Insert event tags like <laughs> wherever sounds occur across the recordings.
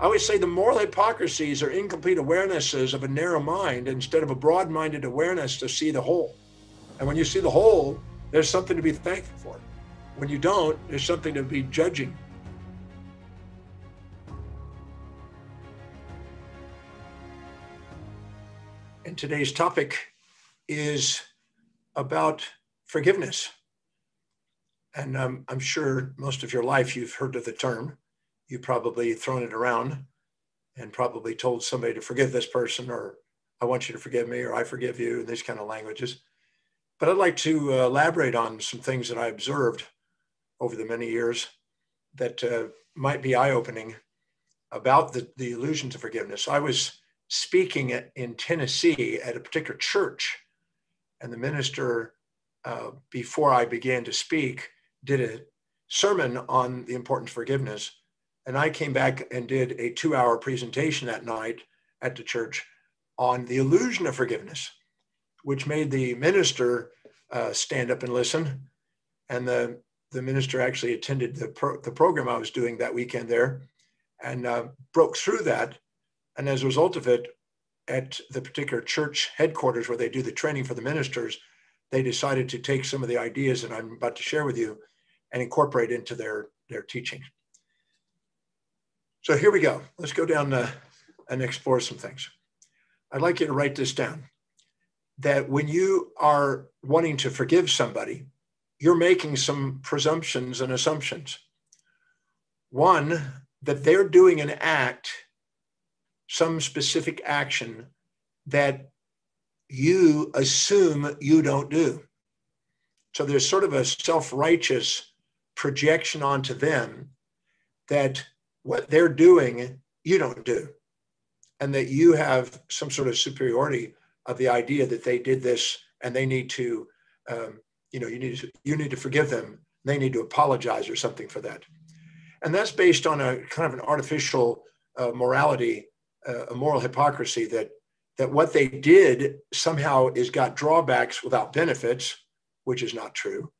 I always say the moral hypocrisies are incomplete awarenesses of a narrow mind instead of a broad minded awareness to see the whole. And when you see the whole, there's something to be thankful for. When you don't, there's something to be judging. And today's topic is about forgiveness. And um, I'm sure most of your life you've heard of the term. You've probably thrown it around and probably told somebody to forgive this person or I want you to forgive me or I forgive you, and these kind of languages. But I'd like to uh, elaborate on some things that I observed over the many years that uh, might be eye opening about the, the illusions of forgiveness. I was speaking at, in Tennessee at a particular church, and the minister, uh, before I began to speak, did a sermon on the importance of forgiveness. And I came back and did a two hour presentation that night at the church on the illusion of forgiveness, which made the minister uh, stand up and listen. And the, the minister actually attended the, pro- the program I was doing that weekend there and uh, broke through that. And as a result of it, at the particular church headquarters where they do the training for the ministers, they decided to take some of the ideas that I'm about to share with you and incorporate into their, their teaching. So here we go. Let's go down uh, and explore some things. I'd like you to write this down that when you are wanting to forgive somebody, you're making some presumptions and assumptions. One, that they're doing an act, some specific action that you assume you don't do. So there's sort of a self righteous projection onto them that what they're doing, you don't do. And that you have some sort of superiority of the idea that they did this and they need to, um, you know, you need to, you need to forgive them. They need to apologize or something for that. And that's based on a kind of an artificial uh, morality, uh, a moral hypocrisy that that what they did somehow is got drawbacks without benefits, which is not true,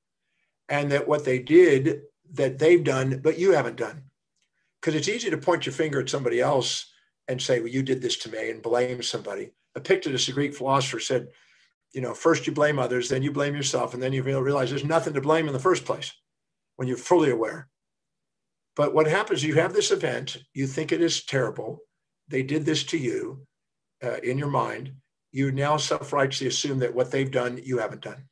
and that what they did that they've done, but you haven't done. Because it's easy to point your finger at somebody else and say, well, you did this to me and blame somebody. Epictetus, a Greek philosopher, said, you know, first you blame others, then you blame yourself, and then you realize there's nothing to blame in the first place when you're fully aware. But what happens, you have this event, you think it is terrible. They did this to you uh, in your mind. You now self righteously assume that what they've done, you haven't done.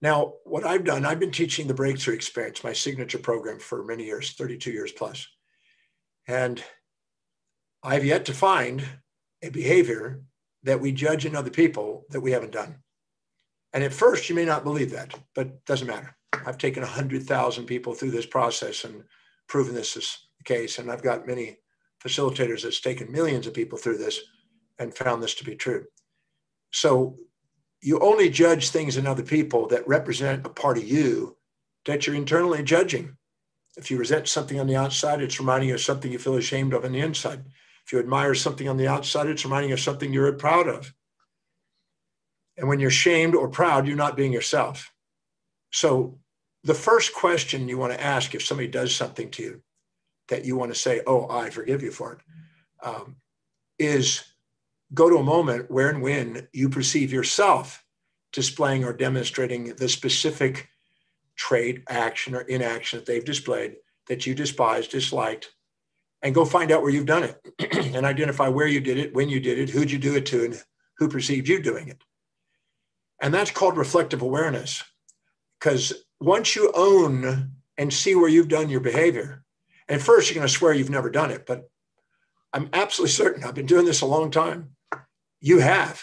Now, what I've done, I've been teaching the breakthrough experience, my signature program for many years, 32 years plus. And I've yet to find a behavior that we judge in other people that we haven't done. And at first, you may not believe that, but it doesn't matter. I've taken 100,000 people through this process and proven this is the case. And I've got many facilitators that's taken millions of people through this and found this to be true. So you only judge things in other people that represent a part of you that you're internally judging. If you resent something on the outside, it's reminding you of something you feel ashamed of on the inside. If you admire something on the outside, it's reminding you of something you're proud of. And when you're shamed or proud, you're not being yourself. So the first question you want to ask if somebody does something to you that you want to say, oh, I forgive you for it, um, is go to a moment where and when you perceive yourself displaying or demonstrating the specific trait, action, or inaction that they've displayed that you despise, disliked, and go find out where you've done it <clears throat> and identify where you did it, when you did it, who'd you do it to, and who perceived you doing it. And that's called reflective awareness. Because once you own and see where you've done your behavior, and first you're going to swear you've never done it, but I'm absolutely certain, I've been doing this a long time. You have.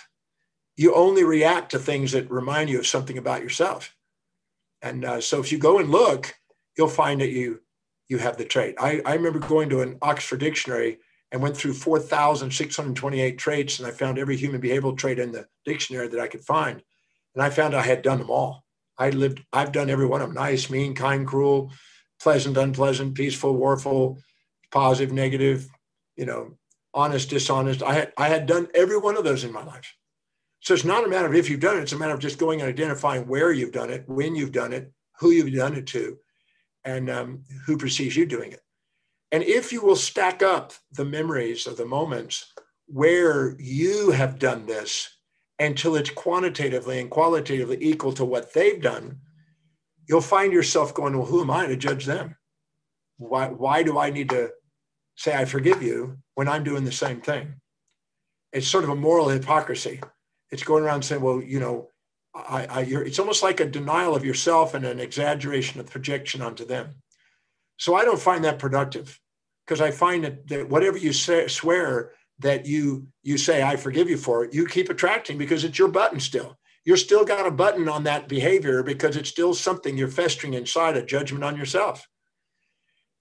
You only react to things that remind you of something about yourself. And uh, so if you go and look, you'll find that you you have the trait. I, I remember going to an Oxford dictionary and went through 4,628 traits, and I found every human behavioral trait in the dictionary that I could find. And I found I had done them all. I lived, I've done every one of them nice, mean, kind, cruel, pleasant, unpleasant, peaceful, warful, positive, negative, you know, honest, dishonest. I had, I had done every one of those in my life. So it's not a matter of if you've done it, it's a matter of just going and identifying where you've done it, when you've done it, who you've done it to, and um, who perceives you doing it. And if you will stack up the memories of the moments where you have done this until it's quantitatively and qualitatively equal to what they've done, you'll find yourself going, Well, who am I to judge them? Why, why do I need to say I forgive you when I'm doing the same thing? It's sort of a moral hypocrisy. It's going around saying, Well, you know, I, I, you're." it's almost like a denial of yourself and an exaggeration of projection onto them. So I don't find that productive because I find that, that whatever you say, swear that you you say I forgive you for it, you keep attracting because it's your button still. You're still got a button on that behavior because it's still something you're festering inside a judgment on yourself.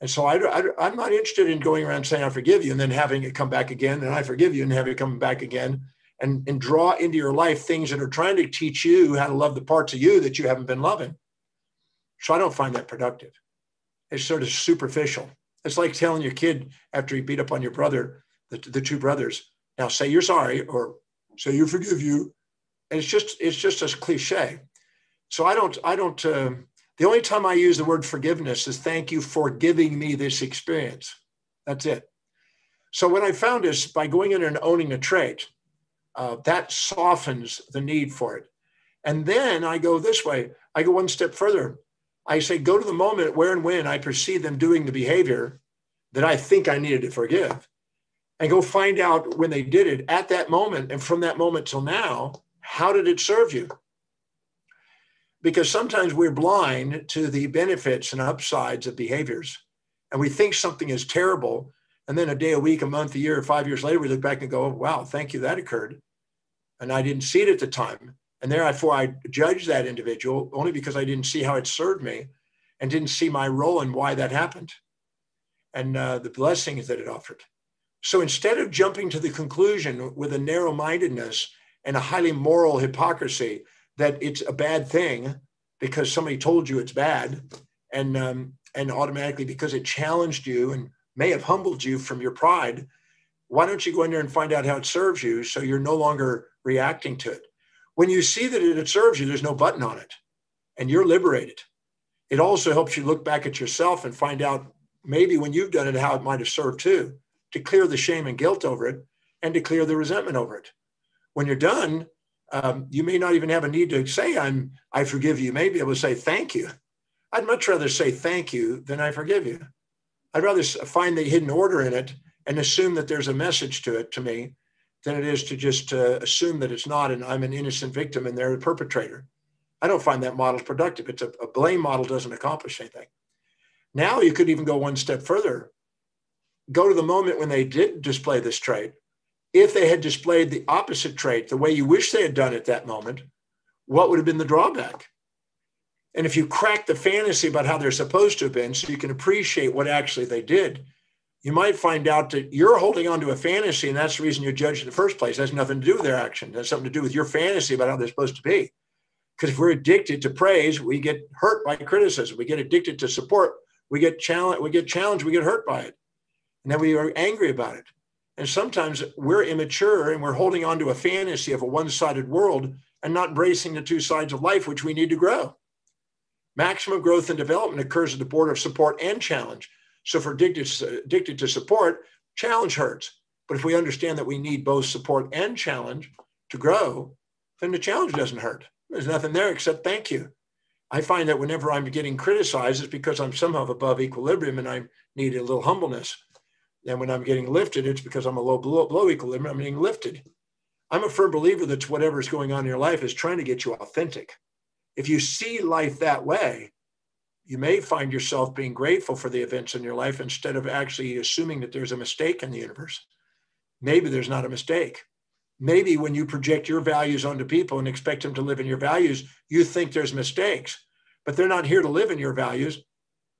And so I, I, I'm not interested in going around saying I forgive you and then having it come back again and I forgive you and have it come back again and, and draw into your life things that are trying to teach you how to love the parts of you that you haven't been loving. So I don't find that productive. It's sort of superficial. It's like telling your kid after he beat up on your brother, the, the two brothers, now say you're sorry or say you forgive you. And it's just it's just a cliche. So I don't I don't. Uh, the only time I use the word forgiveness is thank you for giving me this experience. That's it. So what I found is by going in and owning a trait, uh, that softens the need for it. And then I go this way. I go one step further. I say, go to the moment where and when I perceive them doing the behavior that I think I needed to forgive, and go find out when they did it at that moment. And from that moment till now, how did it serve you? Because sometimes we're blind to the benefits and upsides of behaviors, and we think something is terrible. And then a day, a week, a month, a year, five years later, we look back and go, wow, thank you, that occurred. And I didn't see it at the time. And therefore, I judged that individual only because I didn't see how it served me and didn't see my role and why that happened and uh, the blessings that it offered. So instead of jumping to the conclusion with a narrow mindedness and a highly moral hypocrisy that it's a bad thing because somebody told you it's bad, and um, and automatically because it challenged you and may have humbled you from your pride, why don't you go in there and find out how it serves you so you're no longer reacting to it? When you see that it serves you, there's no button on it and you're liberated. It also helps you look back at yourself and find out maybe when you've done it, how it might have served too, to clear the shame and guilt over it and to clear the resentment over it. When you're done, um, you may not even have a need to say, I'm, I forgive you. Maybe I will say, thank you. I'd much rather say thank you than I forgive you. I'd rather find the hidden order in it and assume that there's a message to it to me than it is to just uh, assume that it's not and I'm an innocent victim and they're the perpetrator. I don't find that model productive. It's a, a blame model doesn't accomplish anything. Now you could even go one step further. Go to the moment when they did display this trait. If they had displayed the opposite trait, the way you wish they had done at that moment, what would have been the drawback? And if you crack the fantasy about how they're supposed to have been, so you can appreciate what actually they did, you might find out that you're holding on to a fantasy, and that's the reason you're judged in the first place. It has nothing to do with their action. It has something to do with your fantasy about how they're supposed to be. Because if we're addicted to praise, we get hurt by criticism. We get addicted to support, we get challenged, we get challenged, we get hurt by it. And then we are angry about it. And sometimes we're immature and we're holding on to a fantasy of a one-sided world and not embracing the two sides of life, which we need to grow. Maximum growth and development occurs at the border of support and challenge. So we're addicted, addicted to support, challenge hurts. But if we understand that we need both support and challenge to grow, then the challenge doesn't hurt. There's nothing there except thank you. I find that whenever I'm getting criticized, it's because I'm somehow above equilibrium and I need a little humbleness. And when I'm getting lifted, it's because I'm a low below, below equilibrium. I'm being lifted. I'm a firm believer that whatever is going on in your life is trying to get you authentic. If you see life that way, you may find yourself being grateful for the events in your life instead of actually assuming that there's a mistake in the universe. Maybe there's not a mistake. Maybe when you project your values onto people and expect them to live in your values, you think there's mistakes, but they're not here to live in your values.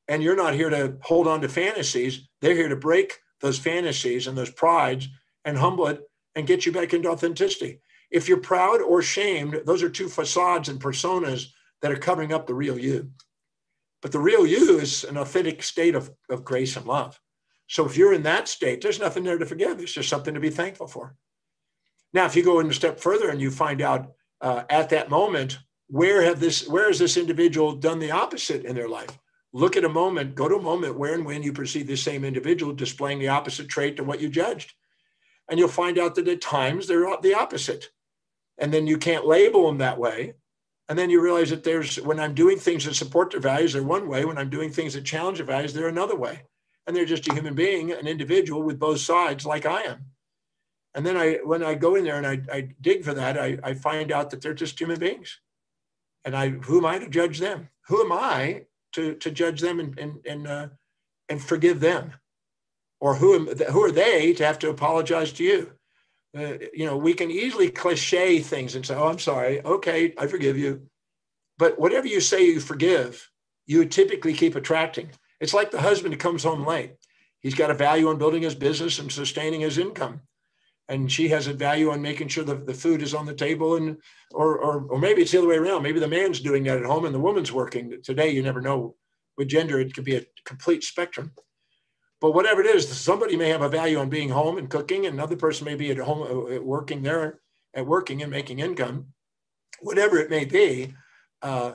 And you're not here to hold on to fantasies. They're here to break those fantasies and those prides and humble it and get you back into authenticity. If you're proud or shamed, those are two facades and personas that are covering up the real you. But the real you is an authentic state of, of grace and love. So if you're in that state, there's nothing there to forgive. It's just something to be thankful for. Now, if you go in a step further and you find out uh, at that moment where have this where has this individual done the opposite in their life? Look at a moment, go to a moment where and when you perceive the same individual displaying the opposite trait to what you judged. And you'll find out that at times they're the opposite. And then you can't label them that way. And then you realize that there's when I'm doing things that support their values, they're one way. When I'm doing things that challenge their values, they're another way. And they're just a human being, an individual with both sides, like I am. And then I, when I go in there and I, I dig for that, I, I find out that they're just human beings. And I, who am I to judge them? Who am I to, to judge them and, and, and, uh, and forgive them? Or who, am, who are they to have to apologize to you? Uh, you know, we can easily cliche things and say, oh, I'm sorry. Okay, I forgive you. But whatever you say you forgive, you typically keep attracting. It's like the husband who comes home late. He's got a value on building his business and sustaining his income and she has a value on making sure that the food is on the table and or, or or maybe it's the other way around. Maybe the man's doing that at home and the woman's working. Today you never know with gender it could be a complete spectrum. But whatever it is somebody may have a value on being home and cooking and another person may be at home uh, working there at working and making income. Whatever it may be uh,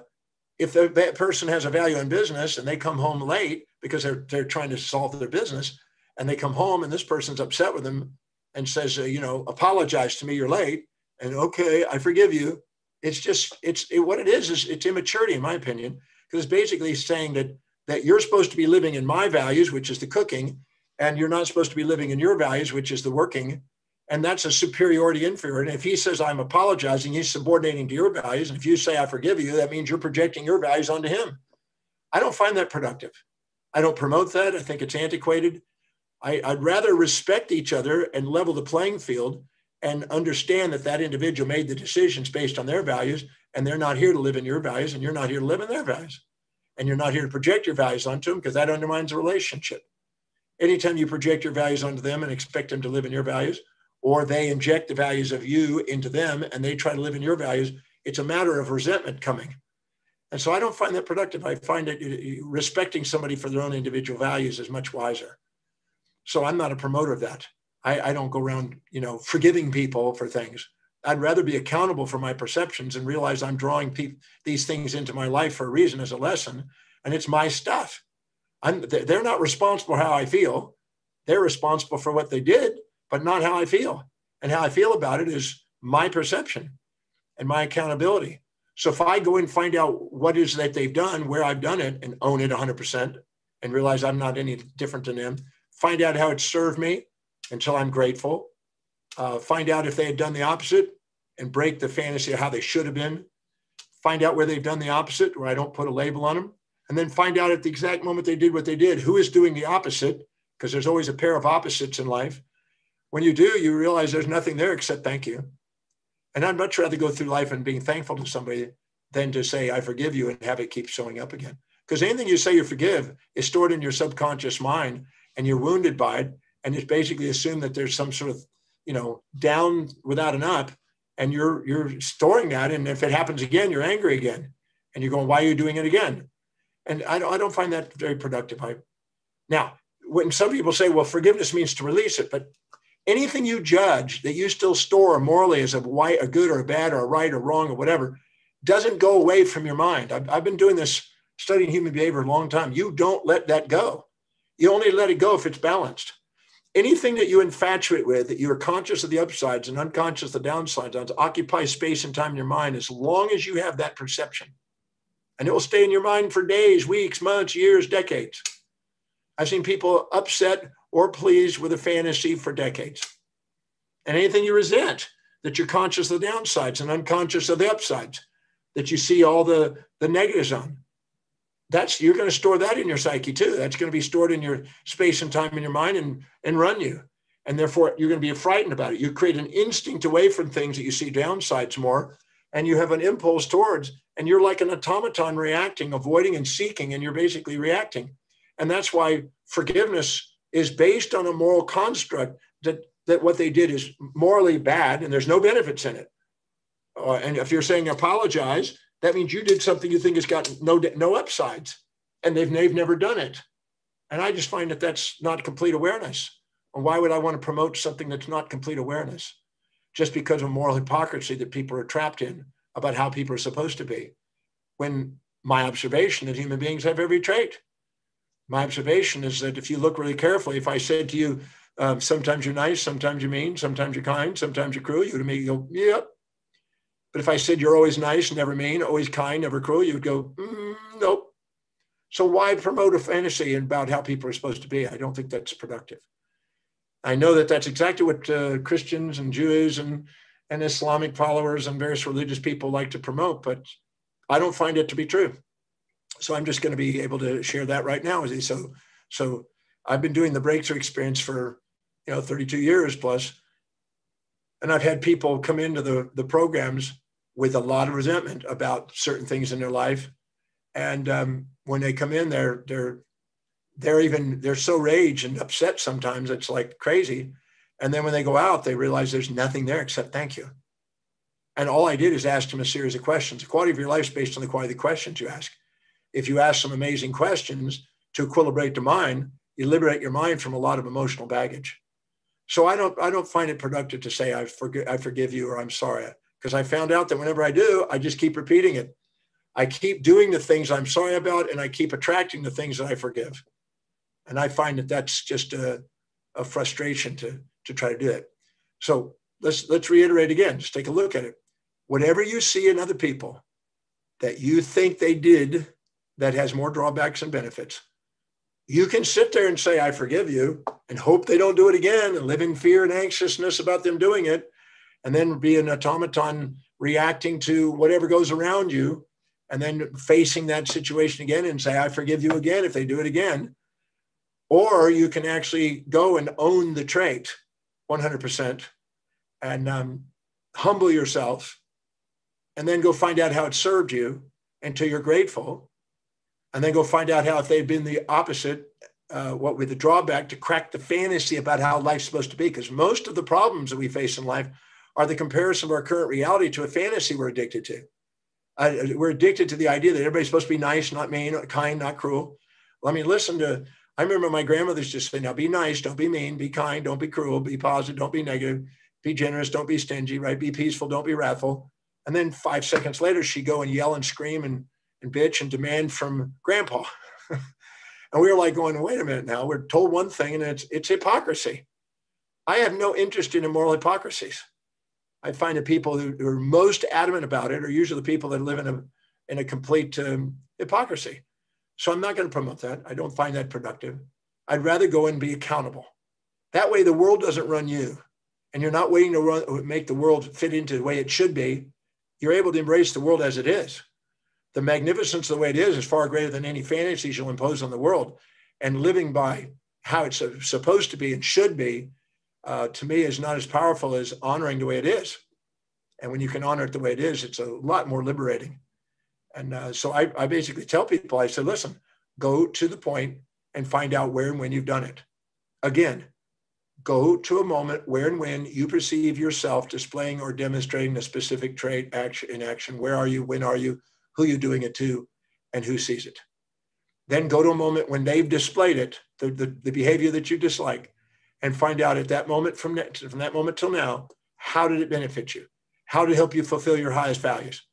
if that person has a value in business and they come home late because they're, they're trying to solve their business and they come home and this person's upset with them and says, uh, you know, apologize to me, you're late, and okay, I forgive you. It's just, it's it, what it is is it's immaturity, in my opinion, because it's basically saying that that you're supposed to be living in my values, which is the cooking, and you're not supposed to be living in your values, which is the working. And that's a superiority inferior. And if he says I'm apologizing, he's subordinating to your values. And if you say I forgive you, that means you're projecting your values onto him. I don't find that productive. I don't promote that. I think it's antiquated. I, would rather respect each other and level the playing field and understand that that individual made the decisions based on their values and they're not here to live in your values and you're not here to live in their values. And you're not here to project your values onto them because that undermines the relationship. Anytime you project your values onto them and expect them to live in your values or they inject the values of you into them and they try to live in your values it's a matter of resentment coming. And so i don't find that productive. I find that respecting somebody for their own individual values is much wiser so I'm not a promoter of that. I, I don't go around, you know, forgiving people for things. I'd rather be accountable for my perceptions and realize I'm drawing pe- these things into my life for a reason as a lesson, and it's my stuff. I'm, they're not responsible for how I feel. They're responsible for what they did, but not how I feel. And how I feel about it is my perception and my accountability. So if I go and find out what is that they've done, where I've done it, and own it 100%, and realize I'm not any different than them, find out how it served me until I'm grateful. Uh, find out if they had done the opposite and break the fantasy of how they should have been. Find out where they've done the opposite, where I don't put a label on them. And then find out at the exact moment they did what they did, who is doing the opposite, because there's always a pair of opposites in life. When you do, you realize there's nothing there except thank you. And I'd much rather go through life and being thankful to somebody than to say, I forgive you and have it keep showing up again. Because anything you say you forgive is stored in your subconscious mind and you're wounded by it and it's basically assume that there's some sort of you know down without an up and you're you're storing that and if it happens again you're angry again and you're going why are you doing it again? And i don't, I don't find that very productive. I, now when some people say well forgiveness means to release it but anything you judge that you still store morally as a white a good or a bad or a right or wrong or whatever doesn't go away from your mind. I've, I've been doing this studying human behavior a long time. You don't let that go you only let it go if it's balanced. Anything that you infatuate with, that you are conscious of the upsides and unconscious of the downsides, occupy space and time in your mind as long as you have that perception. And it will stay in your mind for days, weeks, months, years, decades. I've seen people upset or pleased with a fantasy for decades. And anything you resent, that you're conscious of the downsides and unconscious of the upsides, that you see all the, the negatives on that's you're going to store that in your psyche too. That's going to be stored in your space and time in your mind and and run you. And therefore you're going to be frightened about it. You create an instinct away from things that you see downsides more, and you have an impulse towards, and you're like an automaton reacting, avoiding and seeking, and you're basically reacting. And that's why forgiveness is based on a moral construct that that what they did is morally bad and there's no benefits in it. Uh, and if you're saying apologize, that means you did something you think has got no no upsides, and they've they've never done it. And I just find that that's not complete awareness. And why would I want to promote something that's not complete awareness? Just because of moral hypocrisy that people are trapped in about how people are supposed to be. When my observation that human beings have every trait, My observation is that if you look really carefully, if I said to you, um, sometimes you're nice, sometimes you're mean, sometimes you're kind, sometimes you're cruel, you would make go, yep. But if I said you're always nice, never mean, always kind, never cruel, you would go, mm, nope. So why promote a fantasy about how people are supposed to be? I don't think that's productive. I know that that's exactly what uh, Christians and Jews and, and Islamic followers and various religious people like to promote, but I don't find it to be true. So I'm just going to be able to share that right now. So, so I've been doing the breakthrough experience for you know 32 years plus, and I've had people come into the the programs with a lot of resentment about certain things in their life, and um, when they come in, they're they're they're even they're so raged and upset sometimes it's like crazy. And then when they go out they realize there's nothing there except thank you. And all i did is ask them a series of questions. The quality of your life is based on the quality of the questions you ask. If you ask some amazing questions to equilibrate the mind you liberate your mind from a lot of emotional baggage so i don't i don't find it productive to say i forgive i forgive you or i'm sorry because i found out that whenever i do i just keep repeating it i keep doing the things i'm sorry about and i keep attracting the things that i forgive and I find that that's just a, a frustration to, to try to do it. So let's, let's reiterate again, just take a look at it. Whatever you see in other people that you think they did that has more drawbacks and benefits, you can sit there and say, I forgive you, and hope they don't do it again and live in fear and anxiousness about them doing it, and then be an automaton reacting to whatever goes around you, and then facing that situation again and say, I forgive you again if they do it again. Or you can actually go and own the trait 100% and um, humble yourself and then go find out how it served you until you're grateful. And then go find out how, if they've been the opposite, uh, what would the drawback to crack the fantasy about how life's supposed to be? Because most of the problems that we face in life are the comparison of our current reality to a fantasy we're addicted to. Uh, we're addicted to the idea that everybody's supposed to be nice, not mean, kind, not cruel. I mean, listen to I remember my grandmother's just saying, now be nice, don't be mean, be kind, don't be cruel, be positive, don't be negative, be generous, don't be stingy, right? Be peaceful, don't be wrathful. And then five seconds later, she'd go and yell and scream and, and bitch and demand from grandpa. <laughs> and we were like going, wait a minute now, we're told one thing and it's, it's hypocrisy. I have no interest in immoral hypocrisies. I find the people who, are most adamant about it are usually the people that live in a, in a complete um, hypocrisy. So I'm not going to promote that. I don't find that productive. I'd rather go and be accountable. That way, the world doesn't run you, and you're not waiting to run, make the world fit into the way it should be. You're able to embrace the world as it is. The magnificence of the way it is is far greater than any fantasies you'll impose on the world. And living by how it's supposed to be and should be, uh, to me, is not as powerful as honoring the way it is. And when you can honor it the way it is, it's a lot more liberating. And uh, so I, I basically tell people, I said, listen, go to the point and find out where and when you've done it. Again, go to a moment where and when you perceive yourself displaying or demonstrating a specific trait action in action. Where are you? When are you? Who you're you doing it to? And who sees it? Then go to a moment when they've displayed it, the, the, the behavior that you dislike, and find out at that moment from, that, from that moment till now, how did it benefit you? How did it help you fulfill your highest values?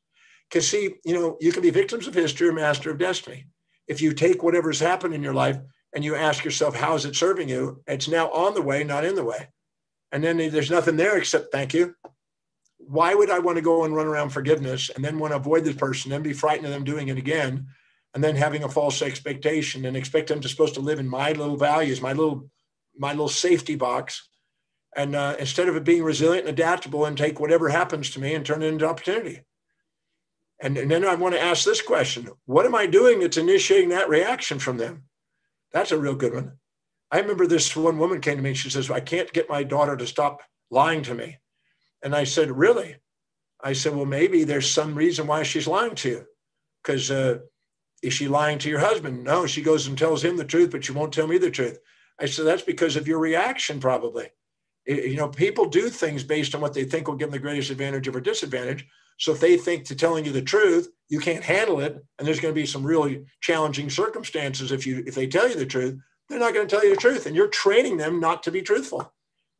Because, see, you know, you can be victims of history or master of destiny. If you take whatever's happened in your life and you ask yourself, how is it serving you? It's now on the way, not in the way. And then there's nothing there except thank you. Why would I want to go and run around forgiveness and then want to avoid this person and be frightened of them doing it again? And then having a false expectation and expect them to supposed to live in my little values, my little, my little safety box. And uh, instead of it being resilient and adaptable and take whatever happens to me and turn it into opportunity. And, and then I want to ask this question What am I doing that's initiating that reaction from them? That's a real good one. I remember this one woman came to me and she says, I can't get my daughter to stop lying to me. And I said, Really? I said, Well, maybe there's some reason why she's lying to you. Because uh, is she lying to your husband? No, she goes and tells him the truth, but she won't tell me the truth. I said, That's because of your reaction, probably. It, you know, people do things based on what they think will give them the greatest advantage or disadvantage. So if they think to telling you the truth, you can't handle it, and there's going to be some really challenging circumstances if you if they tell you the truth, they're not going to tell you the truth, and you're training them not to be truthful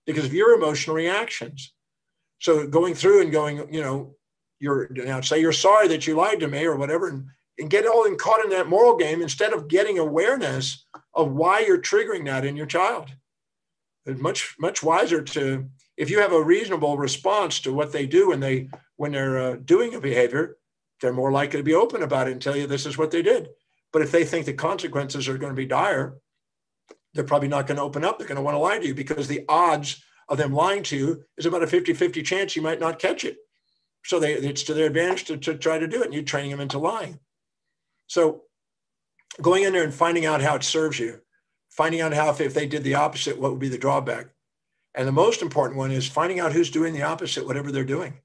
because of your emotional reactions. So going through and going, you know, you're now say you're sorry that you lied to me or whatever, and and get all in caught in that moral game instead of getting awareness of why you're triggering that in your child. It's much much wiser to if you have a reasonable response to what they do when they when they're uh, doing a behavior, they're more likely to be open about it and tell you this is what they did. But if they think the consequences are going to be dire, they're probably not going to open up. They're going to want to lie to you because the odds of them lying to you is about a 50 50 chance you might not catch it. So they, it's to their advantage to, to try to do it, and you're training them into lying. So going in there and finding out how it serves you, finding out how if, if they did the opposite, what would be the drawback. And the most important one is finding out who's doing the opposite, whatever they're doing.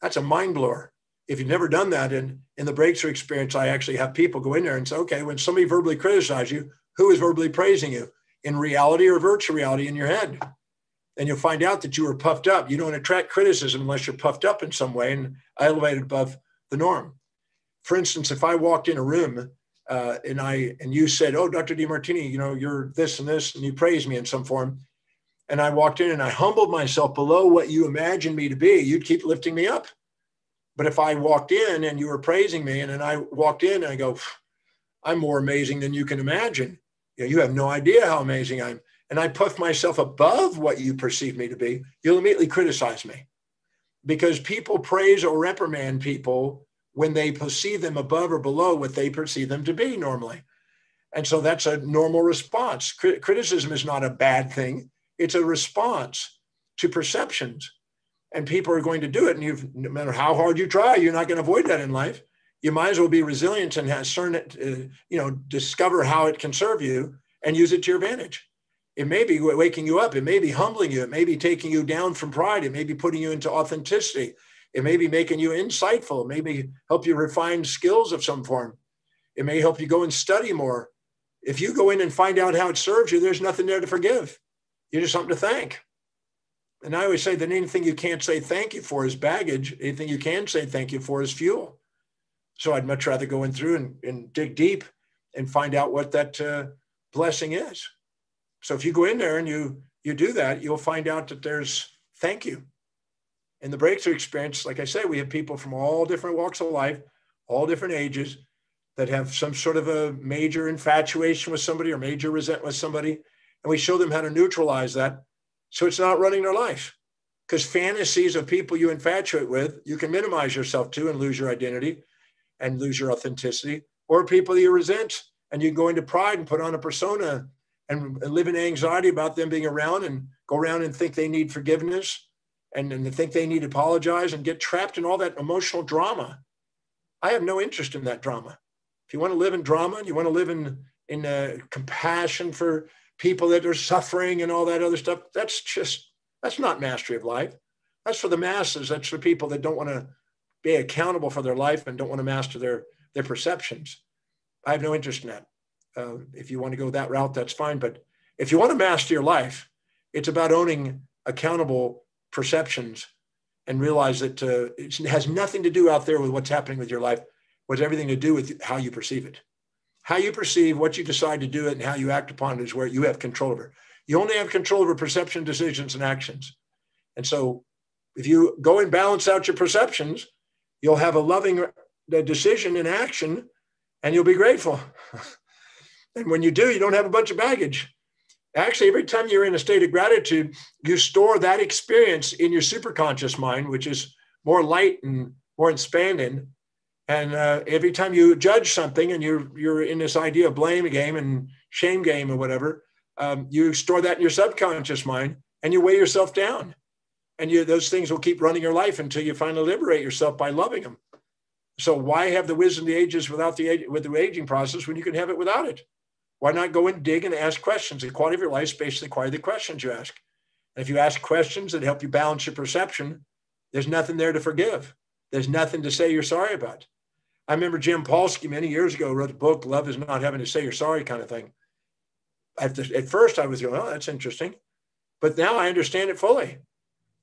That's a mind blower. If you've never done that in, in the breakthrough experience, I actually have people go in there and say, okay, when somebody verbally criticizes you, who is verbally praising you in reality or virtual reality in your head? And you'll find out that you were puffed up. You don't attract criticism unless you're puffed up in some way and elevated above the norm for instance, if I walked in a room uh, and I and you said, "Oh, Dr. Demartini, you know, you're this and this," and you praised me in some form, and I walked in and I humbled myself below what you imagined me to be, you'd keep lifting me up. But if I walked in and you were praising me, and then I walked in and I go, "I'm more amazing than you can imagine," you, know, you have no idea how amazing I'm, and I puff myself above what you perceive me to be, you'll immediately criticize me, because people praise or reprimand people when they perceive them above or below what they perceive them to be normally. And so that's a normal response. Criticism is not a bad thing, it's a response to perceptions. And people are going to do it. And you've, no matter how hard you try, you're not going to avoid that in life. You might as well be resilient and have certain, uh, you know, discover how it can serve you and use it to your advantage. It may be waking you up. It may be humbling you. It may be taking you down from pride. It may be putting you into authenticity. It may be making you insightful, It may be help you refine skills of some form. It may help you go and study more. If you go in and find out how it serves you, there's nothing there to forgive. You just something to thank. And I always say that anything you can't say thank you for is baggage. Anything you can say thank you for is fuel. So I'd much rather go in through and, and dig deep and find out what that uh, blessing is. So if you go in there and you you do that, you'll find out that there's thank you in the breakthrough experience, like I said, we have people from all different walks of life, all different ages that have some sort of a major infatuation with somebody or major resentment with somebody. And we show them how to neutralize that so it's not running their life. Because fantasies of people you infatuate with, you can minimize yourself to and lose your identity and lose your authenticity, or people you resent and you go into pride and put on a persona and live in anxiety about them being around and go around and think they need forgiveness and, and think they need to apologize and get trapped in all that emotional drama. I have no interest in that drama. If you want to live in drama and you want to live in, in uh, compassion for people that are suffering and all that other stuff, that's just, that's not mastery of life. That's for the masses. That's for people that don't want to be accountable for their life and don't want to master their, their perceptions. I have no interest in that. Uh, if you want to go that route, that's fine. But if you want to master your life, it's about owning accountable perceptions and realize that uh, it has nothing to do out there with what's happening with your life, with everything to do with how you perceive it. How you perceive, what you decide to do it, and how you act upon it is where you have control over. You only have control over perception, decisions, and actions. And so if you go and balance out your perceptions, you'll have a loving uh, decision and action, and you'll be grateful. <laughs> and when you do, you don't have a bunch of baggage. Actually, every time you're in a state of gratitude, you store that experience in your superconscious mind, which is more light and more expanding. And uh, every time you judge something and you're you're in this idea of blame game and shame game or whatever, um, you store that in your subconscious mind and you weigh yourself down. And you, those things will keep running your life until you finally liberate yourself by loving them. So why have the wisdom of the ages without the with the aging process when you can have it without it? Why not go and dig and ask questions? The quality of your life is basically the quality of the questions you ask. And if you ask questions that help you balance your perception, there's nothing there to forgive. There's nothing to say you're sorry about. I remember Jim Paulsky many years ago wrote a book, Love is Not Having to Say You're Sorry, kind of thing. At, the, at first, I was going, oh, that's interesting. But now I understand it fully.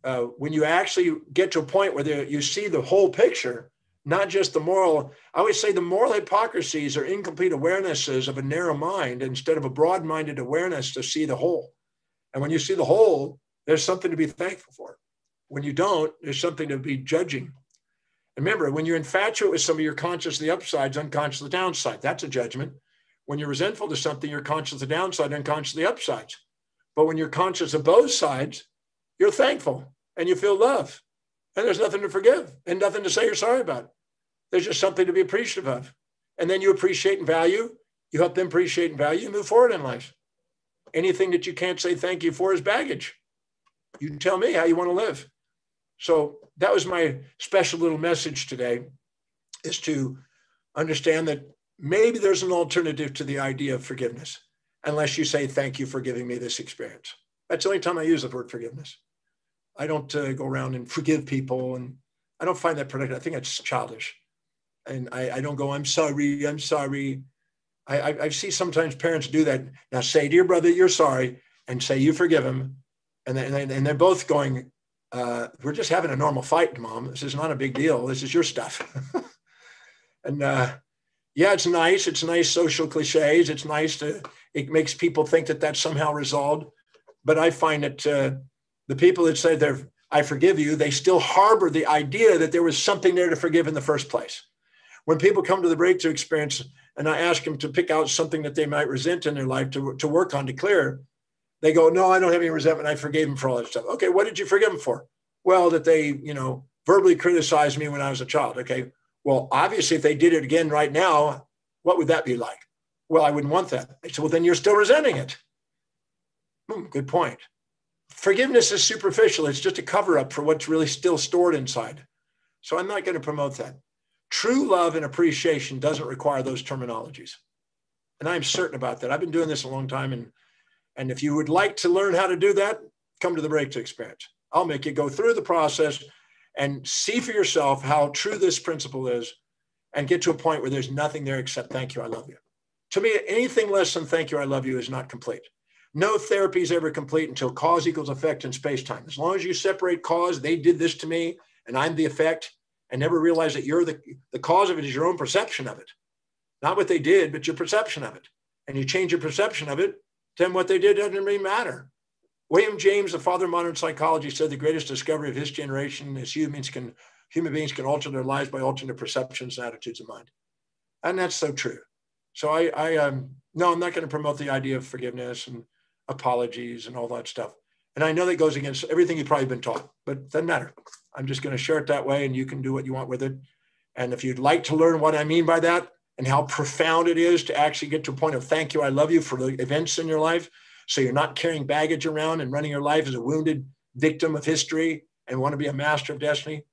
Uh, when you actually get to a point where you see the whole picture, not just the moral. I always say the moral hypocrisies are incomplete awarenesses of a narrow mind instead of a broad minded awareness to see the whole. And when you see the whole, there's something to be thankful for. When you don't, there's something to be judging. And remember, when you're infatuated with somebody, you're conscious of the upsides, unconscious of the downside. That's a judgment. When you're resentful to something, you're conscious of the downside, unconscious of the upsides. But when you're conscious of both sides, you're thankful and you feel love. And there's nothing to forgive and nothing to say you're sorry about. There's just something to be appreciative of. And then you appreciate and value. You help them appreciate and value and move forward in life. Anything that you can't say thank you for is baggage. You tell me how you want to live. So that was my special little message today is to understand that maybe there's an alternative to the idea of forgiveness, unless you say, thank you for giving me this experience. That's the only time I use the word forgiveness. I don't uh, go around and forgive people. And I don't find that productive. I think that's childish. And I, I don't go, I'm sorry, I'm sorry. I, I, I see sometimes parents do that. Now say to your brother, you're sorry, and say you forgive him. And, then, and they're both going, uh, we're just having a normal fight, mom. This is not a big deal. This is your stuff. <laughs> and uh, yeah, it's nice. It's nice social cliches. It's nice to, it makes people think that that's somehow resolved. But I find that uh, the people that say they're, I forgive you, they still harbor the idea that there was something there to forgive in the first place. When people come to the breakthrough experience and I ask them to pick out something that they might resent in their life to, to work on, to clear, they go, No, I don't have any resentment. I forgave them for all that stuff. Okay, what did you forgive them for? Well, that they, you know, verbally criticized me when I was a child. Okay, well, obviously, if they did it again right now, what would that be like? Well, I wouldn't want that. I said, Well, then you're still resenting it. Hmm, good point. Forgiveness is superficial, it's just a cover up for what's really still stored inside. So I'm not going to promote that. True love and appreciation doesn't require those terminologies. And I'm certain about that. I've been doing this a long time. And, and if you would like to learn how to do that, come to the Breakthrough Experience. I'll make you go through the process and see for yourself how true this principle is and get to a point where there's nothing there except thank you, I love you. To me, anything less than thank you, I love you is not complete. No therapy is ever complete until cause equals effect in space time. As long as you separate cause, they did this to me and I'm the effect, and never realize that you're the, the cause of it is your own perception of it. Not what they did, but your perception of it. And you change your perception of it, then what they did doesn't really matter. William James, the father of modern psychology, said the greatest discovery of his generation is humans can human beings can alter their lives by altering their perceptions and attitudes of mind. And that's so true. So I, I um, no, I'm not going to promote the idea of forgiveness and apologies and all that stuff. And I know that goes against everything you've probably been taught, but doesn't matter. I'm just going to share it that way and you can do what you want with it. And if you'd like to learn what I mean by that and how profound it is to actually get to a point of thank you, I love you for the events in your life. So you're not carrying baggage around and running your life as a wounded victim of history and want to be a master of destiny.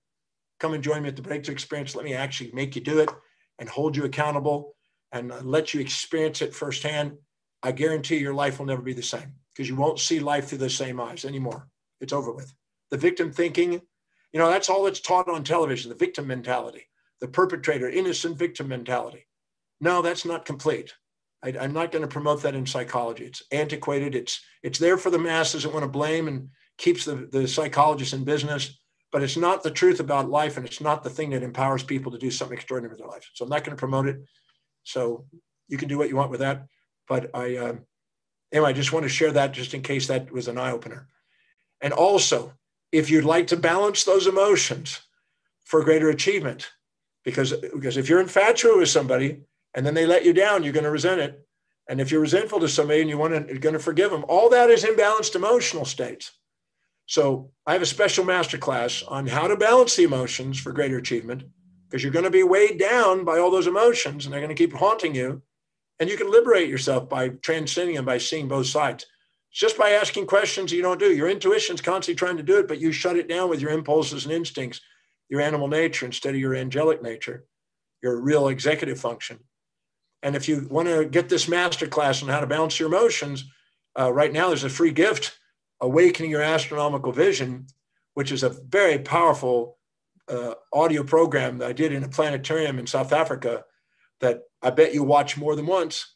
Come and join me at the Breakthrough Experience. Let me actually make you do it and hold you accountable and let you experience it firsthand I guarantee your life will never be the same because you won't see life through the same eyes anymore. It's over with. The victim thinking, you know, that's all that's taught on television the victim mentality, the perpetrator, innocent victim mentality. No, that's not complete. I, am not going to promote that in psychology. It's antiquated. It's it's there for the masses that want to blame and keeps the, the psychologists in business, but it's not the truth about life and it's not the thing that empowers people to do something extraordinary with their life. So I'm not going to promote it. So you can do what you want with that. But I, uh, anyway, I just want to share that just in case that was an eye opener. And also, if you'd like to balance those emotions for greater achievement, because, because if you're infatuated with somebody and then they let you down, you're going to resent it. And if you're resentful to somebody and you want to, you're going to forgive them, all that is imbalanced emotional states. So I have a special master class on how to balance the emotions for greater achievement because you're going to be weighed down by all those emotions and they're going to keep haunting you. And you can liberate yourself by transcending them, by seeing both sides. Just by asking questions you don't do. Your intuition's constantly trying to do it, but you shut it down with your impulses and instincts, your animal nature instead of your angelic nature, your real executive function. And if you want to get this master class on how to balance your emotions, uh, right now there's a free gift, Awakening Your Astronomical Vision, which is a very powerful uh, audio program that I did in a planetarium in South Africa that I bet you watch more than once.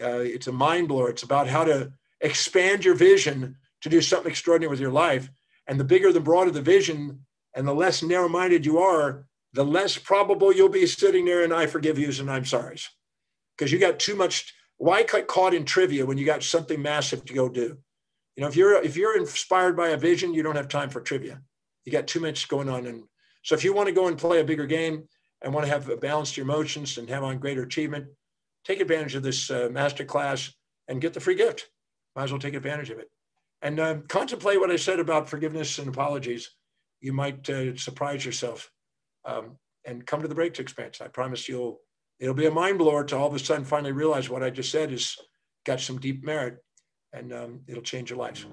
Uh, it's a mind blower. It's about how to expand your vision to do something extraordinary with your life. And the bigger, the broader the vision, and the less narrow minded you are, the less probable you'll be sitting there and I forgive yous and I'm sorry. Because you got too much. Why caught in trivia when you got something massive to go do? You know, if you're if you're inspired by a vision, you don't have time for trivia. You got too much going on. And So if you want to go and play a bigger game and want to have balanced your emotions and have on greater achievement, take advantage of this uh, master class and get the free gift. Might as well take advantage of it. And uh, contemplate what I said about forgiveness and apologies. You might uh, surprise yourself um, and come to the breakthrough experience. I promise you'll, it'll be a mind blower to all of a sudden finally realize what I just said has got some deep merit and um, it'll change your life.